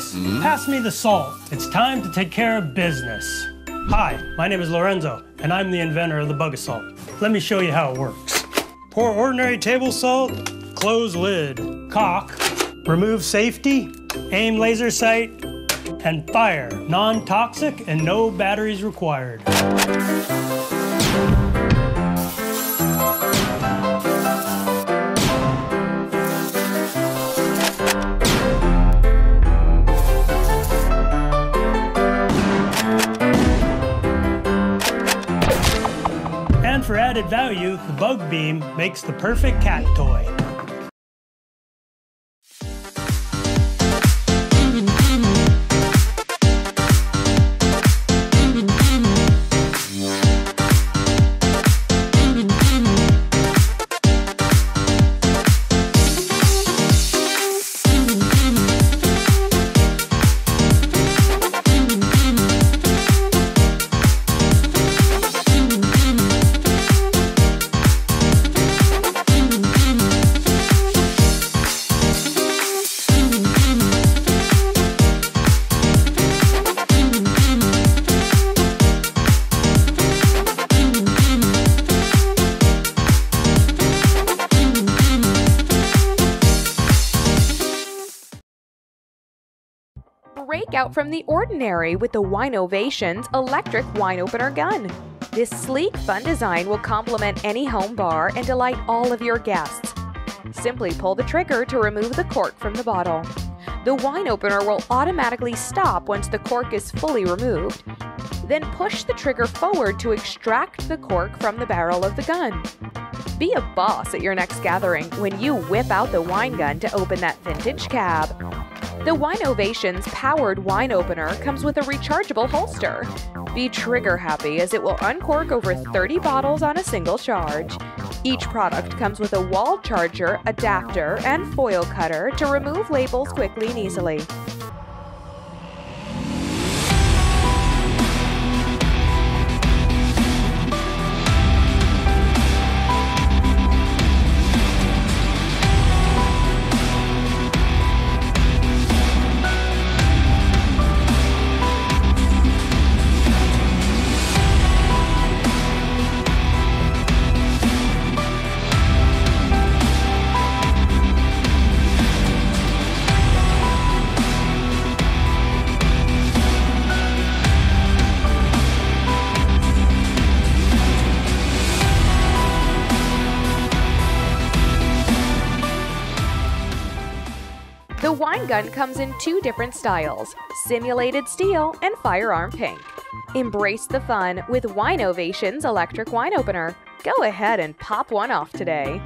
Pass me the salt. It's time to take care of business. Hi, my name is Lorenzo, and I'm the inventor of the Bug-A-Salt. Let me show you how it works. Pour ordinary table salt, close lid, cock, remove safety, aim laser sight, and fire. Non-toxic and no batteries required. For added value, the Bug Beam makes the perfect cat toy. Break out from the ordinary with the WineOvations electric wine opener gun. This sleek, fun design will complement any home bar and delight all of your guests. Simply pull the trigger to remove the cork from the bottle. The wine opener will automatically stop once the cork is fully removed. Then push the trigger forward to extract the cork from the barrel of the gun. Be a boss at your next gathering when you whip out the wine gun to open that vintage cab. The WineOvation's powered wine opener comes with a rechargeable holster. Be trigger happy as it will uncork over 30 bottles on a single charge. Each product comes with a wall charger, adapter, and foil cutter to remove labels quickly and easily. Gun comes in two different styles simulated steel and firearm pink. Embrace the fun with WineOvations electric wine opener. Go ahead and pop one off today.